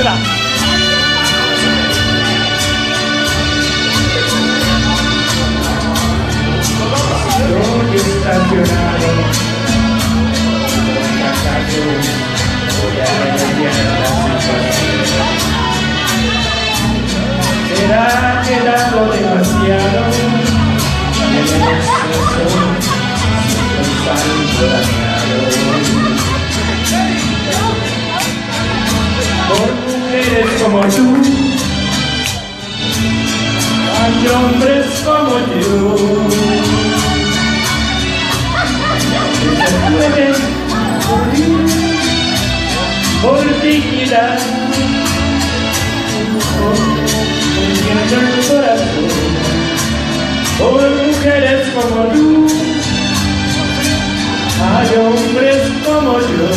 Venezuela. Estoy estacionado en voy. Será demasiado en el exceso, pensando como tú. Hay hombres como yo. Que pueden morir por dignidad poniendo el corazón. Por mujeres como tú. Hay hombres como yo